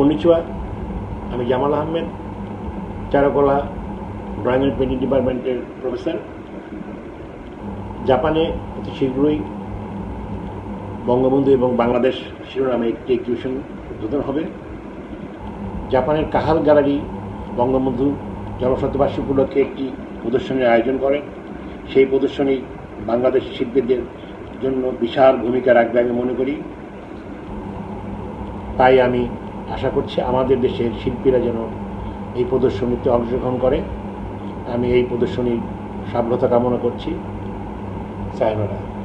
কন্নিচুয়া আমি জামাল আহমেদ, চারকলা drawing and painting ডিপার্টমেন্টের প্রফেসর জাপানে অতি শীঘ্রই বঙ্গবন্ধু এবং বাংলাদেশ শিরোনামে একটি এক্সিবিশন উদ্বোধন হবে। জাপানের কাহাল গ্যালারি বঙ্গবন্ধু জনশতবার্ষিকী উপলক্ষে একটি প্রদর্শনীর আয়োজন করে। সেই প্রদর্শনী বাংলাদেশ শিল্পীদের জন্য বিশাল ভূমিকা রাখবে আমি মনে করি। তাই আমি আশা করছি আমাদের দেশের শিল্পীরা যেন এই প্রদর্শনীতে অংশগ্রহণ করে। আমি এই প্রদর্শনীর সাফল্যতা কামনা করছি। সায়নরা।